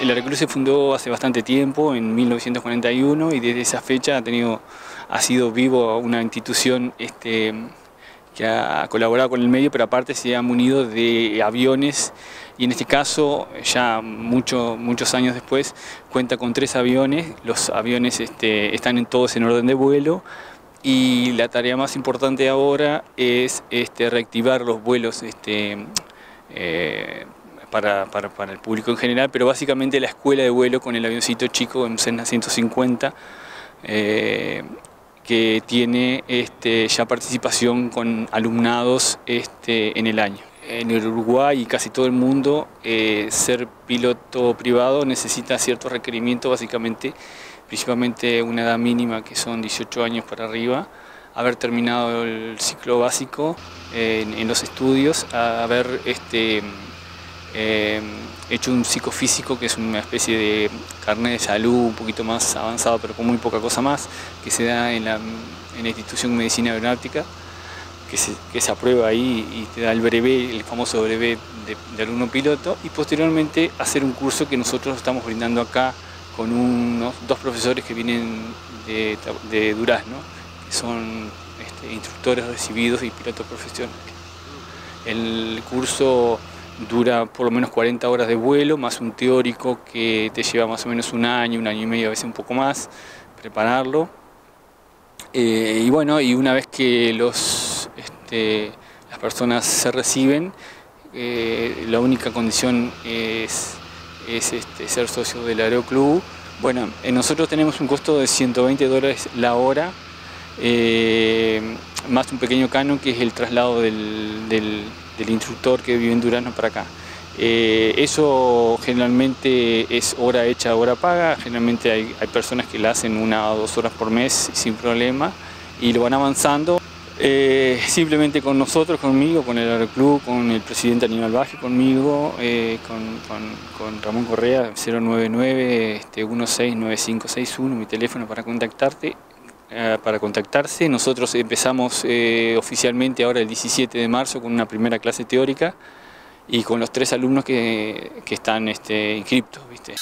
el Aeroclub se fundó hace bastante tiempo, en 1941, y desde esa fecha ha, sido vivo una institución este, que ha colaborado con el medio, pero aparte se ha munido de aviones y en este caso, ya mucho, muchos años después, cuenta con tres aviones, los aviones este, están en todos en orden de vuelo y la tarea más importante ahora es este, reactivar los vuelos eh, para, el público en general, pero básicamente la escuela de vuelo con el avioncito chico en Cessna 150, eh, que tiene este, ya participación con alumnados este, en el año. En el Uruguay y casi todo el mundo, eh, ser piloto privado necesita ciertos requerimientos, básicamente, principalmente una edad mínima que son 18 años para arriba, haber terminado el ciclo básico eh, en, los estudios, haber este, eh, hecho un psicofísico que es una especie de carnet de salud un poquito más avanzado pero con muy poca cosa más que se da en la, institución de medicina aeronáutica que se, que se, aprueba ahí y te da el breve, el famoso breve de, alumno piloto y posteriormente hacer un curso que nosotros estamos brindando acá con unos dos profesores que vienen de, de Durazno, que son este, instructores recibidos y pilotos profesionales. El curso dura por lo menos 40 horas de vuelo, más un teórico que te lleva más o menos un año, un año y medio, a veces un poco más, prepararlo. Eh, y bueno, y una vez que los, este, las personas se reciben, eh, la única condición es, este, ser socio del Aeroclub. Bueno, eh, nosotros tenemos un costo de 120 dólares la hora, más un pequeño canon que es el traslado del del instructor que vive en Durano para acá. Eh, eso generalmente es hora hecha, hora paga, generalmente hay, personas que la hacen una o dos horas por mes sin problema y lo van avanzando. Eh, simplemente con nosotros, conmigo, con el Aeroclub, con el presidente Aníbal Baje, conmigo, eh, con, Ramón Correa, 099 este, 169561, mi teléfono para contactarte. Eh, para contactarse. Nosotros empezamos eh, oficialmente ahora el 17 de marzo con una primera clase teórica y con los tres alumnos que, que están este, inscriptos. ¿viste?